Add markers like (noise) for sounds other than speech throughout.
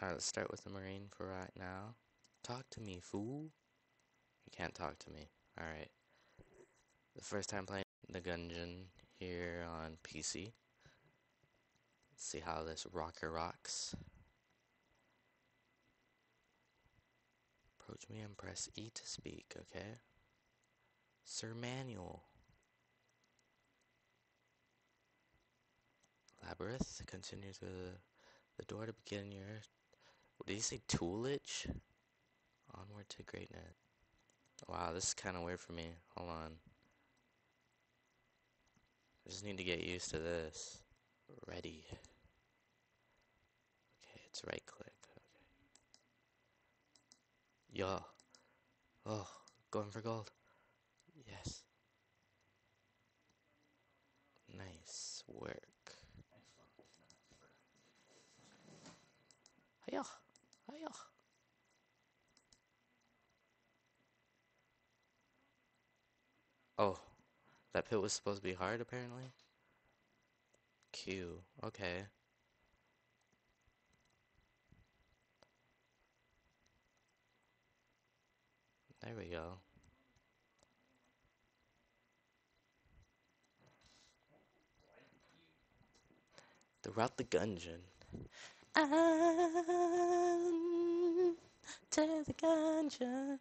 Alright, let's start with the Marine for right now. Talk to me, fool. You can't talk to me. Alright. The first time playing the Gungeon here on PC. Let's see how this rocker rocks. Approach me and press E to speak, okay? Ser Manuel. Labyrinth, continue to the door to begin your... What did he say? Toolage? Onward to greatness. Wow, this is kind of weird for me. Hold on. I just need to get used to this. Ready. Okay, it's right click. Okay. Yo. Oh, going for gold. Yes. Nice work. Hiya. Hiya. Oh, that pit was supposed to be hard apparently? Q, okay. There we go. The route the gungeon. To the gungeon.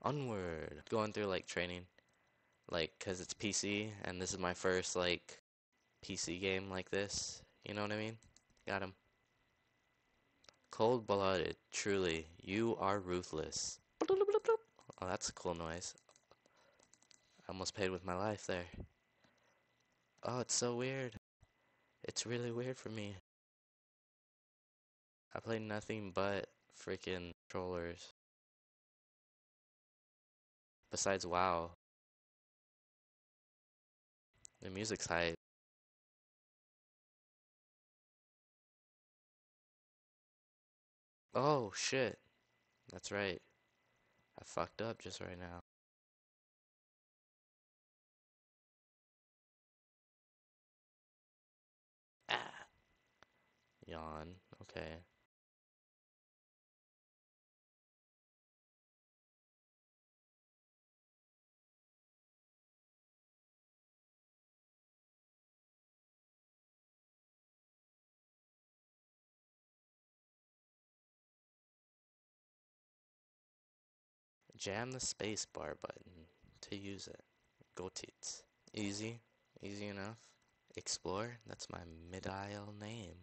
Onward. Going through like training. Like, cause it's PC and this is my first like PC game like this. You know what I mean? Got him. Cold blooded, truly. You are ruthless. Oh, that's a cool noise. I almost paid with my life there. Oh, it's so weird. It's really weird for me. I play nothing but freaking controllers. Besides WoW. The music's hype. Oh, shit. That's right. I fucked up just right now. Ah. Yawn. Okay. Jam the spacebar button to use it. Go tits. Easy. Easy enough. Explore. That's my mid-aisle name.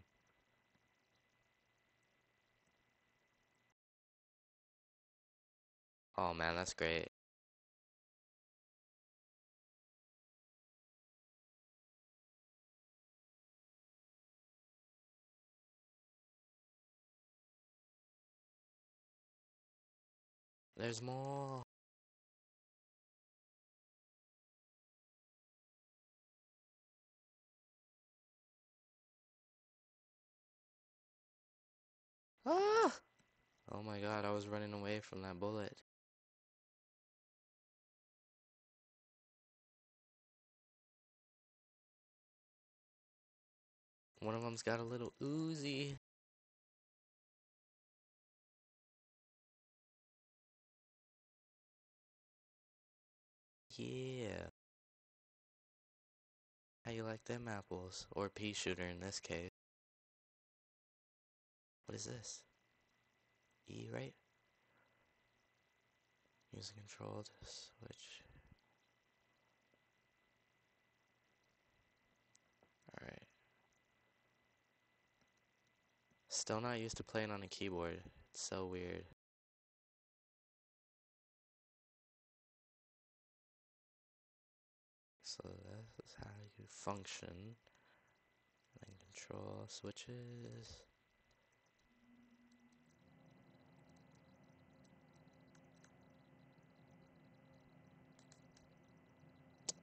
Oh man, that's great. There's more. Ah! Oh my god, I was running away from that bullet. One of them's got a little Uzi. Yeah. How you like them apples? Or pea shooter in this case. What is this? E, right? Using control to switch. Alright. Still not used to playing on a keyboard. It's so weird. So this is how you function. And control switches.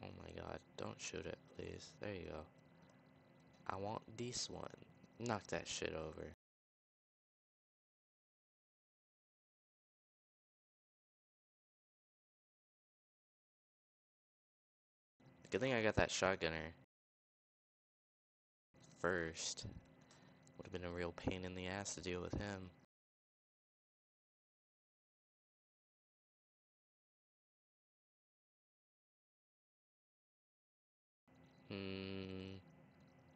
Oh my god, don't shoot it, please. There you go. I want this one. Knock that shit over. Good thing I got that shotgunner first. Would have been a real pain in the ass to deal with him. Hmm.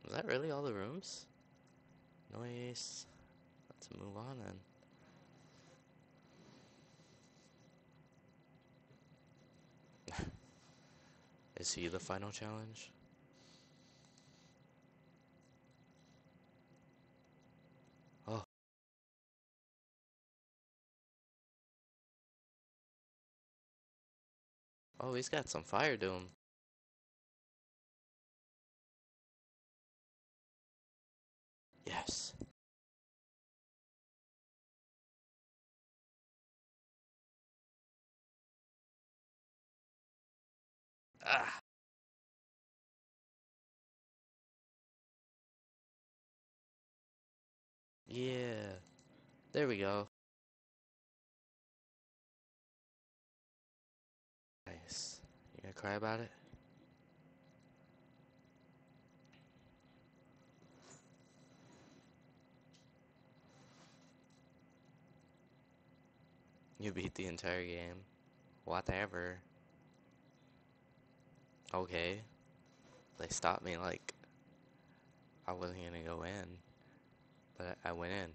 Was that really all the rooms? Nice. Let's move on then. Is he the final challenge? Oh. Oh, he's got some fire to him. Yes. Ah. Yeah. There we go. Nice. You gonna cry about it? You beat the entire game. Whatever. Okay. They stopped me like I wasn't gonna go in, but I went in.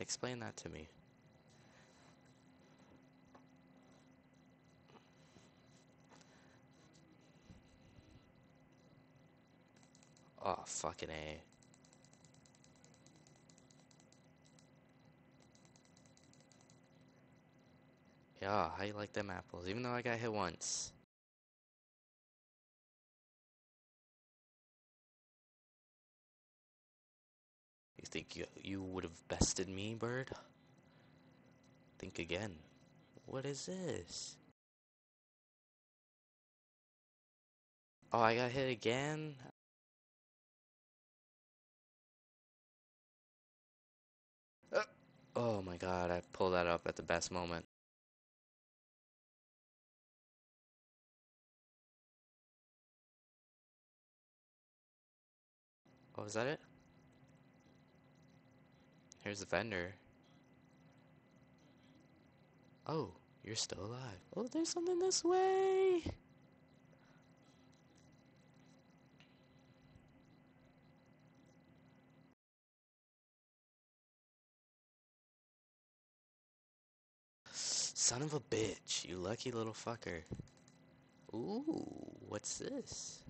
Explain that to me. Oh, fucking A. Yeah, how you like them apples? Even though I got hit once. You think you, you would have bested me, bird? Think again. What is this? Oh, I got hit again? Uh, oh my god, I pulled that up at the best moment. Oh, is that it? Here's the vendor. Oh, you're still alive. Oh, there's something this way! Son of a bitch, you lucky little fucker. Ooh, what's this?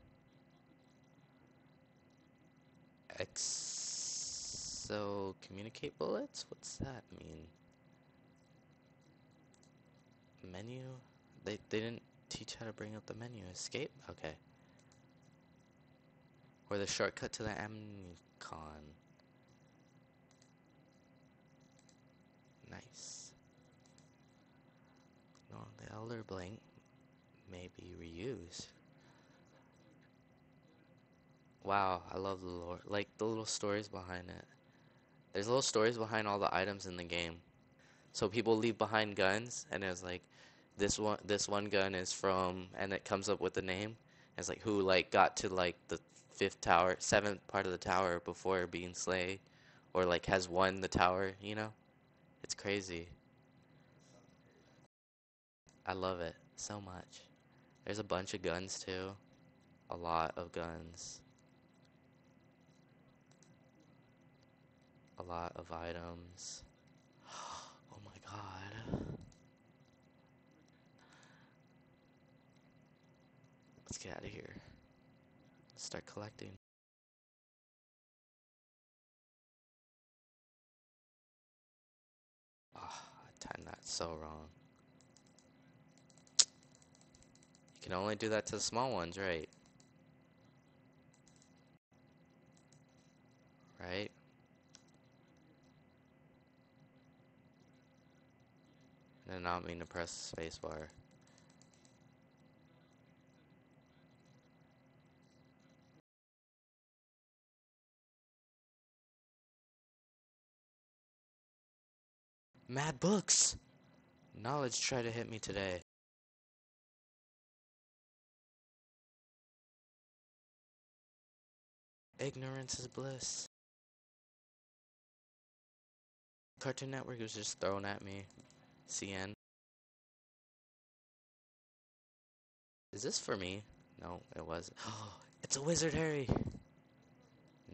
Exo communicate bullets? What's that mean? Menu? They, they didn't teach how to bring up the menu. Escape? Okay. Or the shortcut to the Amcon. Nice. No, the Elder Blank may be reused. Wow, I love the lore. Like the little stories behind it. There's little stories behind all the items in the game. So people leave behind guns, and it's like, this one, this one gun is from, and it comes up with the name. It's like who like got to like the fifth tower, seventh part of the tower before being slayed, or like has won the tower. You know, it's crazy. I love it so much. There's a bunch of guns too, a lot of guns. A lot of items. (gasps) Oh my god. Let's get out of here. Let's start collecting. Ah, oh, I timed that so wrong. You can only do that to the small ones, right? Right? Did not mean to press spacebar. Mad books! Knowledge tried to hit me today. Ignorance is bliss. Cartoon Network was just thrown at me. CN. Is this for me? No, it wasn't. Oh, (gasps) it's a wizard, Harry.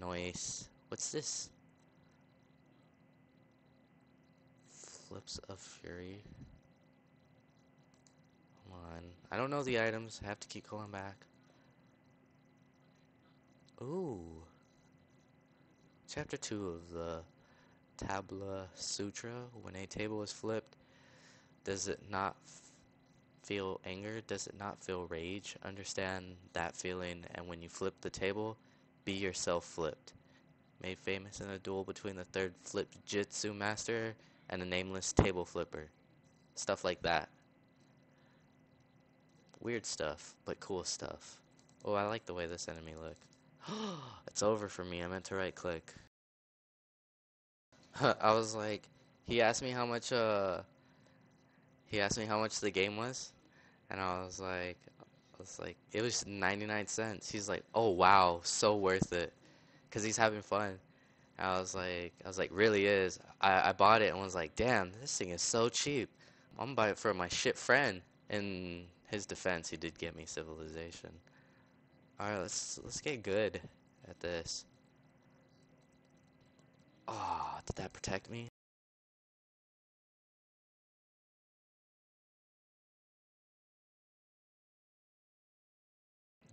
Noise. What's this? Flips of Fury. Come on. I don't know the items. I have to keep going back. Ooh. Chapter 2 of the Tabla Sutra. When a table is flipped, does it not feel anger? Does it not feel rage? Understand that feeling, and when you flip the table, be yourself flipped. Made famous in a duel between the third flip jitsu master and the nameless table flipper. Stuff like that. Weird stuff, but cool stuff. Oh, I like the way this enemy look. (gasps) it's over for me. I meant to right click. (laughs) I was like, he asked me how much, uh, he asked me how much the game was. And I was like, I was like, it was 99 cents. He's like, oh wow, so worth it. Cause he's having fun. And I was like, I was like, really is. I, I bought it and was like, damn, this thing is so cheap. I'm gonna buy it for my shit friend. In his defense, he did get me civilization. All right, let's let's get good at this. Oh, did that protect me?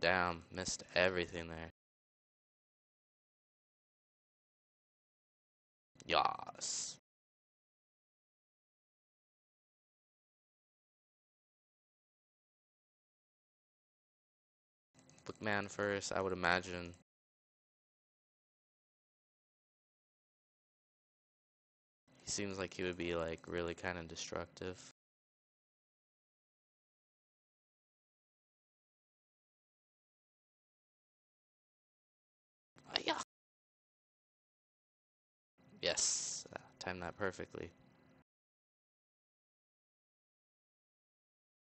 Damn, missed everything there. Yas. Bookman first, I would imagine. He seems like he would be like really kind of destructive. Yes, uh, timed that perfectly.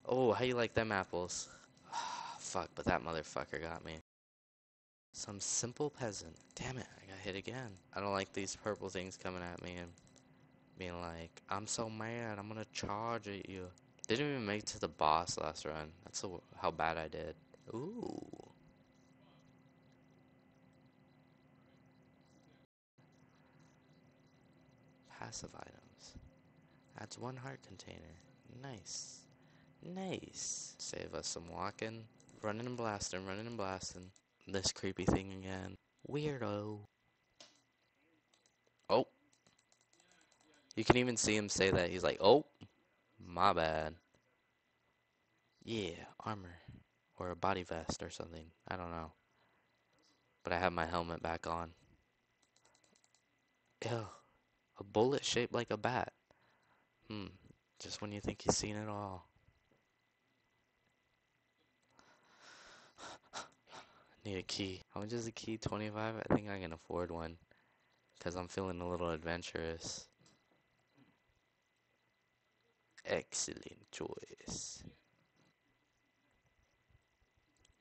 Oh, how you like them apples? (sighs) Fuck, but that motherfucker got me. Some simple peasant. Damn it, I got hit again. I don't like these purple things coming at me and being like, I'm so mad, I'm gonna charge at you. Didn't even make it to the boss last run. That's how bad I did. Ooh. Passive items. Adds one heart container. Nice. Nice. Save us some walking. Running and blasting, running and blasting. This creepy thing again. Weirdo. Oh. You can even see him say that. He's like, oh, my bad. Yeah, armor. Or a body vest or something. I don't know. But I have my helmet back on. Ew. A bullet shaped like a bat. Hmm. Just when you think you've seen it all. (sighs) Need a key. How much is a key? 25? I think I can afford one. Because I'm feeling a little adventurous. Excellent choice.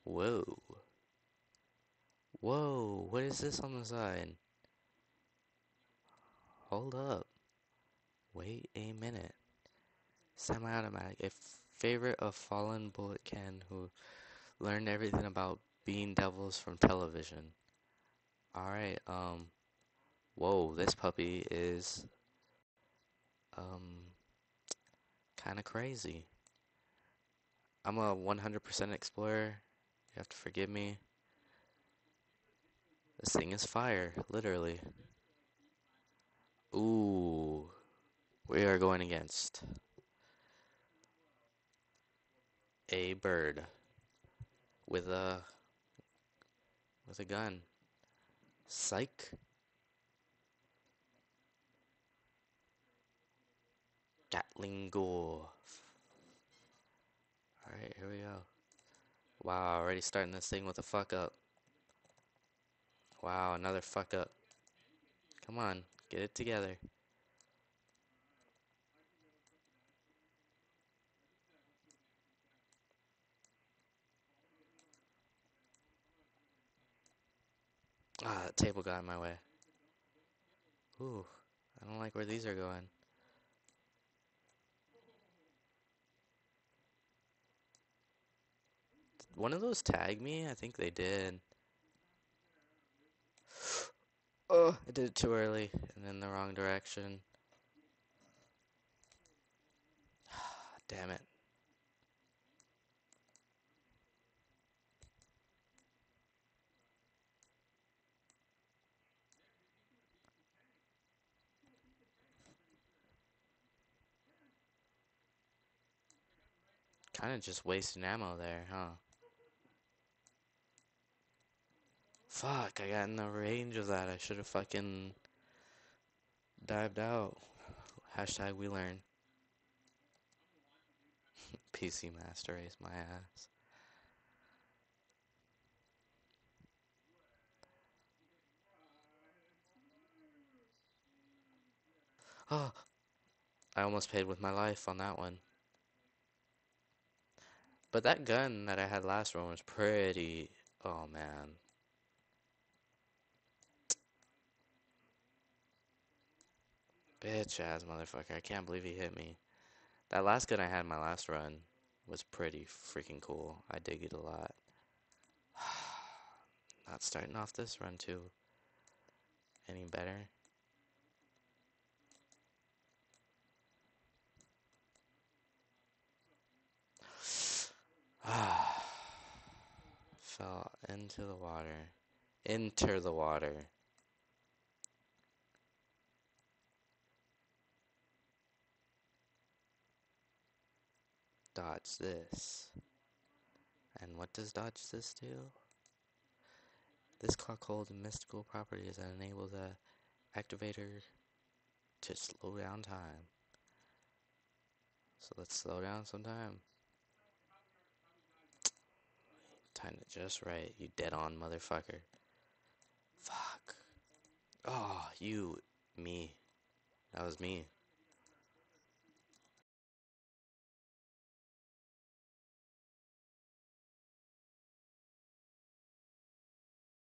Whoa. Whoa, what is this on the side? Hold up. Wait a minute. Semi-automatic. A favorite of Fallen Bullet Kin who learned everything about being devils from television. Alright, um, whoa, this puppy is, um, kind of crazy. I'm a 100% explorer. You have to forgive me. This thing is fire, literally. Ooh, we are going against a bird with a with a gun. Psych. Gatling Gull. Alright, here we go. Wow, already starting this thing with a fuck up. Wow, another fuck up. Come on, get it together. Ah, that table got in my way. Ooh, I don't like where these are going. One of those tag me? I think they did. Oh, I did it too early and in the wrong direction. (sighs) Damn it. Kind of just wasting ammo there, huh? Fuck, I got in the range of that. I should have fucking dived out. Hashtag we learn. (laughs) PC Master Race my ass. Oh, I almost paid with my life on that one. But that gun that I had last one was pretty... Oh, man. Bitch ass motherfucker. I can't believe he hit me. That last gun I had my last run was pretty freaking cool. I dig it a lot. (sighs) Not starting off this run too. Any better? Ah. (sighs) Fell into the water. Enter the water. Dodge this. And what does dodge this do? This clock holds mystical properties that enable the activator to slow down time. So let's slow down some time. Timed it just right, you dead on motherfucker. Fuck. Oh, you, me. That was me.